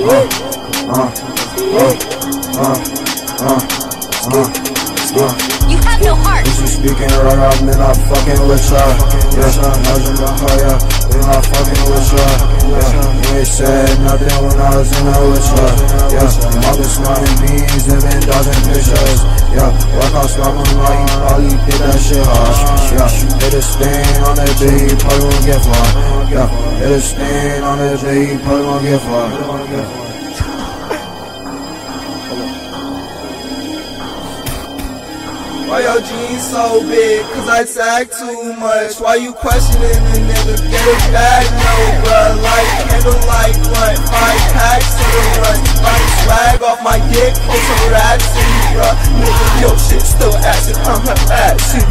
You have no heart. If you speaking right, I'm not fucking with ya. Yeah, I was in the car, yeah. We not fucking with ya. Yeah, you ain't said nothing when I was in there with ya. Yeah, I've been smiling beans and been dodging pictures. Yeah, like I stop him like he probably did that shit hard. Yeah, hit a stain on that he probably won't get far. Yeah, hit a stain on that he probably won't get far. Why your jeans so big? Cause I tag too much. Why you questioning a nigga? Get it back, no, bruh. Like candlelight blunt, five packs to the run. Like swag off my dick, post some racks in bruh. Nigga, your shit still acid, I'm her ass bruh.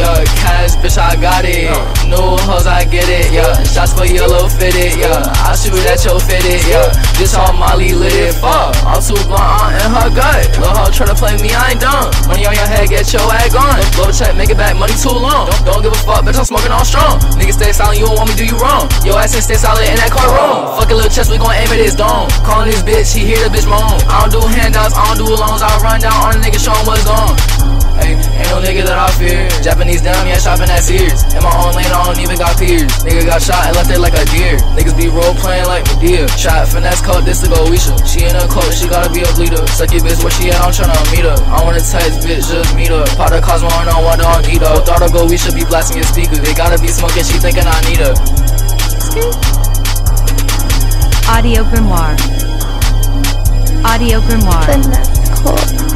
Yo, cash, bitch, I got it. New hoes, I get it. Yeah, shots for yellow fitted. Yeah, I shoot at your fitted. Yeah, this all Molly lit it. Fuck, I'm too blunt in her gut. Lil' hoe try to play me, I ain't dumb. Money on your head, get your ag on. Blow check, make it back, money too long. Don't, don't give a fuck, bitch, I'm smoking all strong. Niggas stay silent, you don't want me, do you wrong. Yo, ass stay solid in that car room. Fuck a little chest, we gon' aim at his dome. Calling this bitch, he hear the bitch moan. I don't do handouts, Japanese dumb, yeah, shopping at Sears. In my own lane, I don't even got peers. Nigga got shot and left there like a deer. Niggas be role playing like Madea. Shot finesse caught this to go Weisha. She in a coat, she gotta be a bleeder. Suck your bitch where she at, I'm tryna meet her. I wanna text bitch, just meet her. Pot the Cosmo on one on Guido. Thought I go, we should be blasting your speakers. They gotta be smoking, she thinking I need her. Audio Grimoire. Audio Grimoire. Finesse, cold, cold.